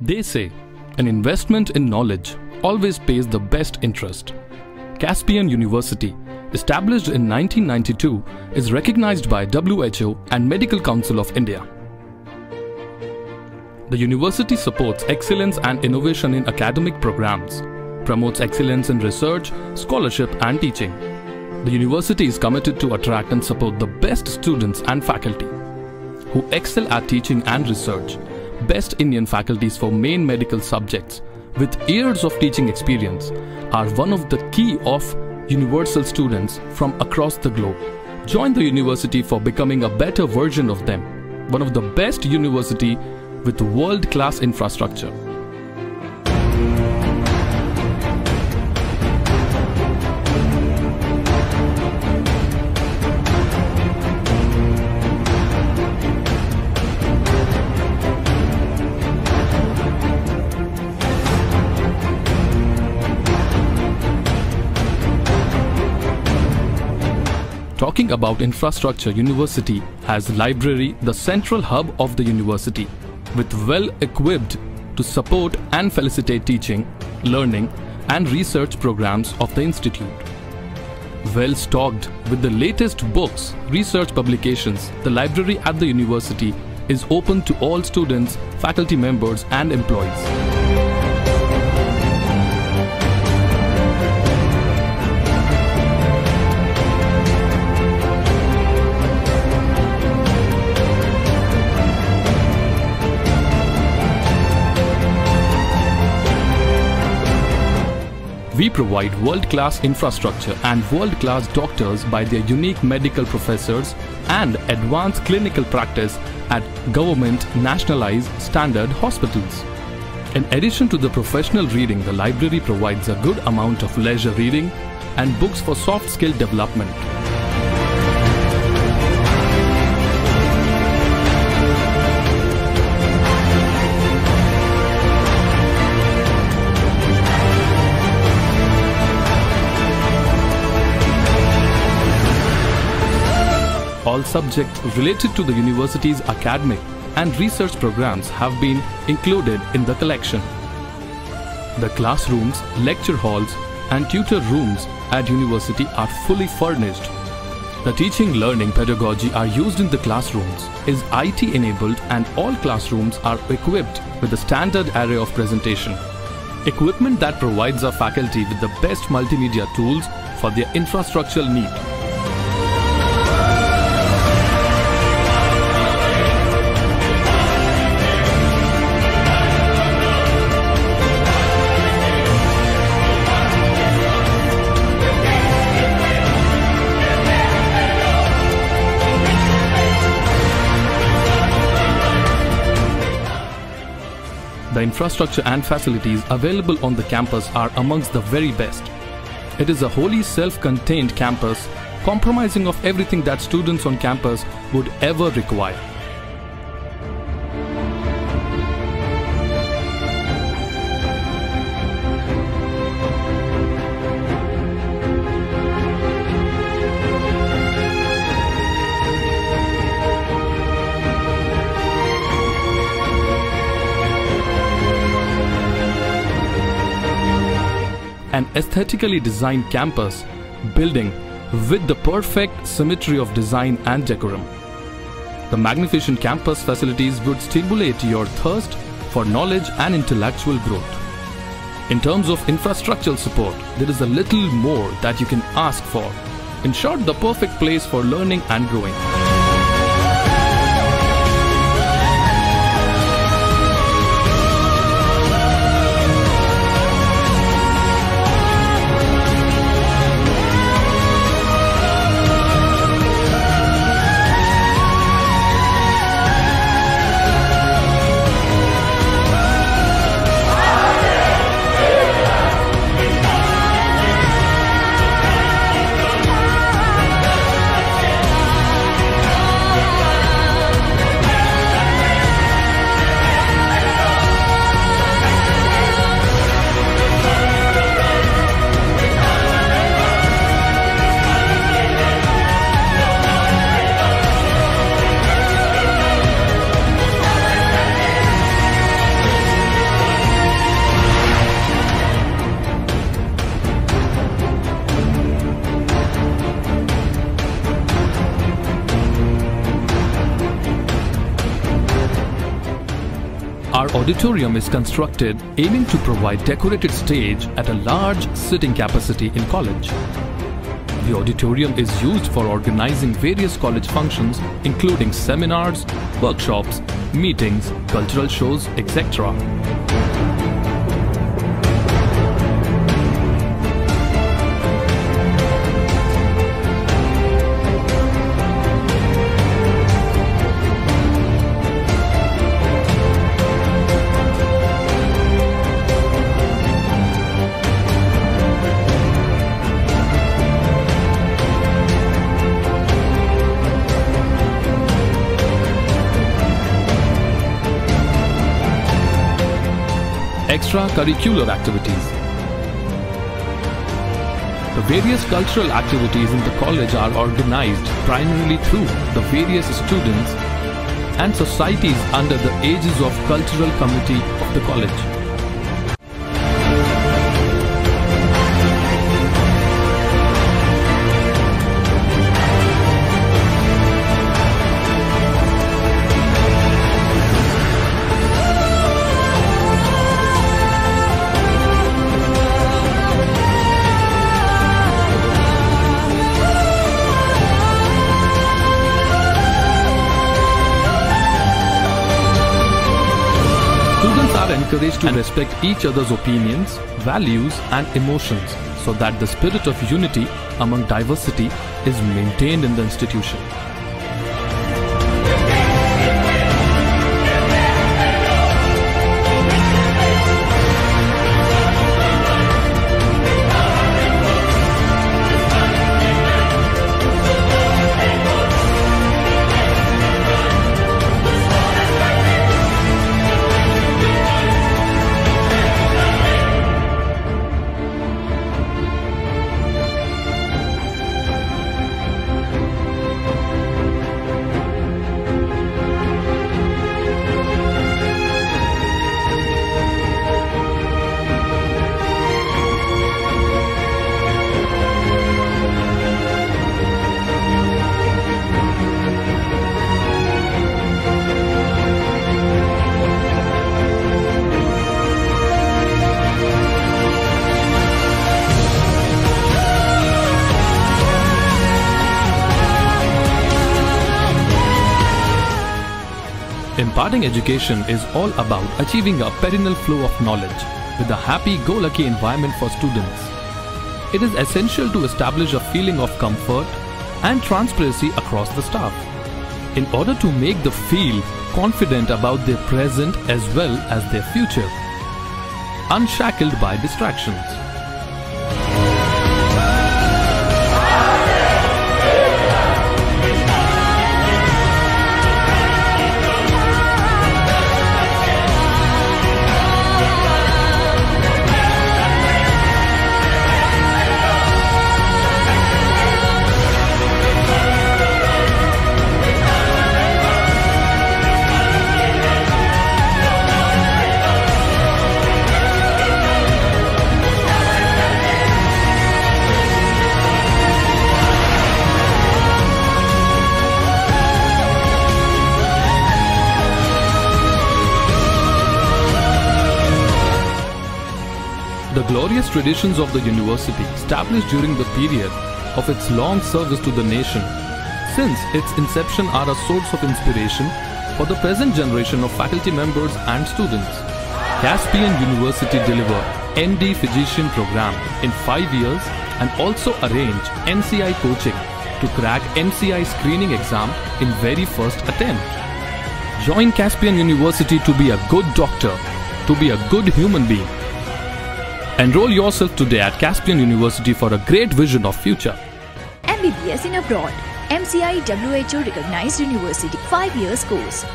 They say an investment in knowledge always pays the best interest. Caspian University, established in 1992, is recognized by WHO and Medical Council of India. The university supports excellence and innovation in academic programs, promotes excellence in research, scholarship and teaching. The university is committed to attract and support the best students and faculty who excel at teaching and research, best Indian faculties for main medical subjects with years of teaching experience are one of the key of universal students from across the globe. Join the university for becoming a better version of them, one of the best university with world-class infrastructure. About infrastructure, university has library, the central hub of the university, with well equipped to support and facilitate teaching, learning and research programs of the institute. Well stocked with the latest books, research publications, the library at the university is open to all students, faculty members and employees. We provide world-class infrastructure and world-class doctors by their unique medical professors and advanced clinical practice at government nationalized standard hospitals. In addition to the professional reading, the library provides a good amount of leisure reading and books for soft skill development. All subjects related to the university's academic and research programs have been included in the collection. The classrooms, lecture halls and tutor rooms at university are fully furnished. The teaching learning pedagogy are used in the classrooms is IT enabled and all classrooms are equipped with a standard array of presentation. Equipment that provides our faculty with the best multimedia tools for their infrastructural need. Infrastructure and facilities available on the campus are amongst the very best. It is a wholly self-contained campus compromising of everything that students on campus would ever require. An aesthetically designed campus building with the perfect symmetry of design and decorum. The magnificent campus facilities would stimulate your thirst for knowledge and intellectual growth. In terms of infrastructural support, there is a little more that you can ask for. In short, the perfect place for learning and growing. Auditorium is constructed aiming to provide decorated stage at a large sitting capacity in college. The auditorium is used for organizing various college functions including seminars, workshops, meetings, cultural shows, etc. extracurricular activities. The various cultural activities in the college are organized primarily through the various students and societies under the aegis of Cultural Committee of the college. Are encouraged to respect each other's opinions, values and emotions so that the spirit of unity among diversity is maintained in the institution. Imparting education is all about achieving a perennial flow of knowledge with a happy-go-lucky environment for students. It is essential to establish a feeling of comfort and transparency across the staff in order to make them feel confident about their present as well as their future, unshackled by distractions. Glorious traditions of the university established during the period of its long service to the nation since its inception are a source of inspiration for the present generation of faculty members and students. Caspian University deliver MD Physician program in 5 years and also arrange MCI coaching to crack MCI screening exam in very first attempt. Join Caspian University to be a good doctor, to be a good human being Enroll yourself today at Caspian University for a great vision of future. MBBS in abroad. MCI WHO recognized university 5 years course.